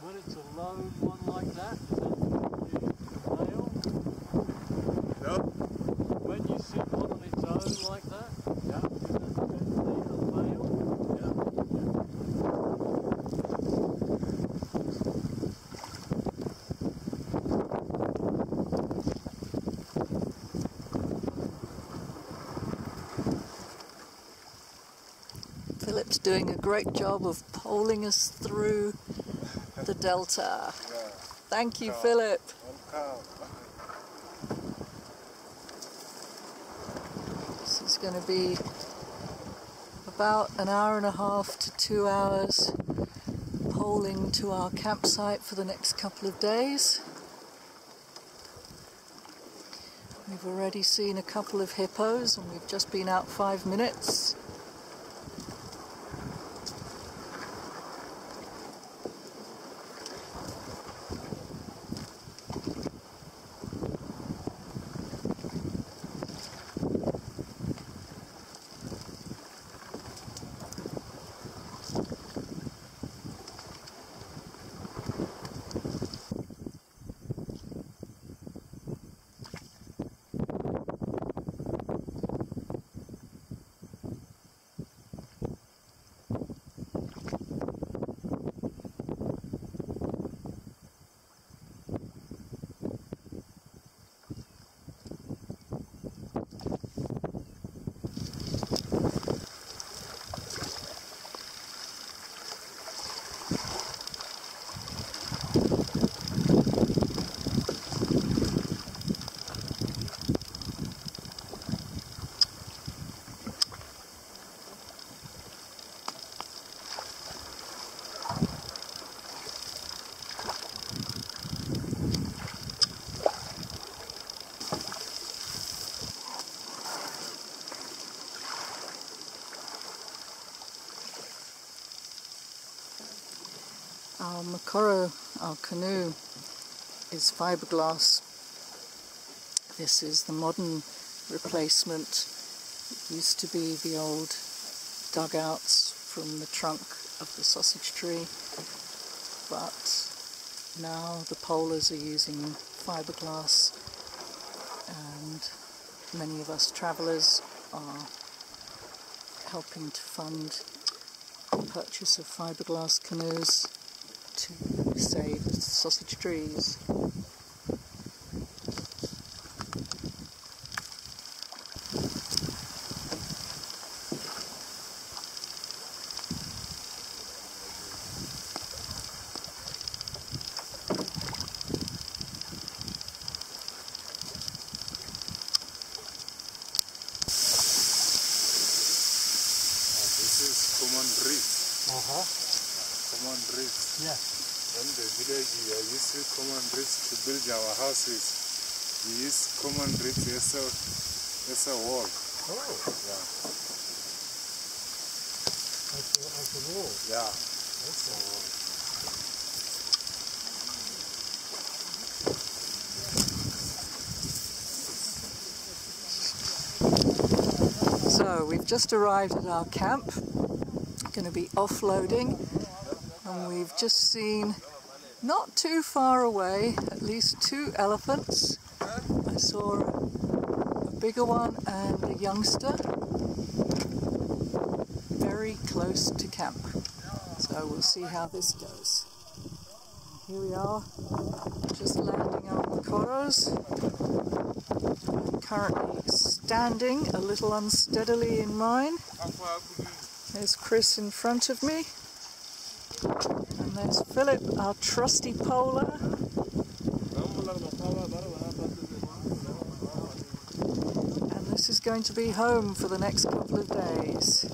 When it's a lone one like that, is that the male? No? When you sit one on its own like that, yeah. is that definitely a male? Yeah. Philip's doing a great job of poling us through the delta. Yeah. Thank you. Philip. Welcome. This is going to be about an hour and a half to two hours poling to our campsite for the next couple of days. We've already seen a couple of hippos and we've just been out five minutes. Our Makoro, our canoe, is fiberglass. This is the modern replacement. It used to be the old dugouts from the trunk of the sausage tree, but now the polers are using fiberglass, and many of us travellers are helping to fund the purchase of fiberglass canoes to save the sausage trees. This is common reed. Uh huh. Common reed. Yeah. In the village, we are using common reeds to build our houses. We use common reeds oh. as a, as a wall. Oh, Yeah. that's a, that's a wall. Yeah. So we've just arrived at our camp, going to be offloading, and we've just seen not too far away at least two elephants. I saw a, bigger one and a youngster very close to camp. So we'll see how this goes. Here we are, just landing our Makoros. I'm currently standing a little unsteadily in mine. There's Chris in front of me. And there's Philip, our trusty poler. And this is going to be home for the next couple of days.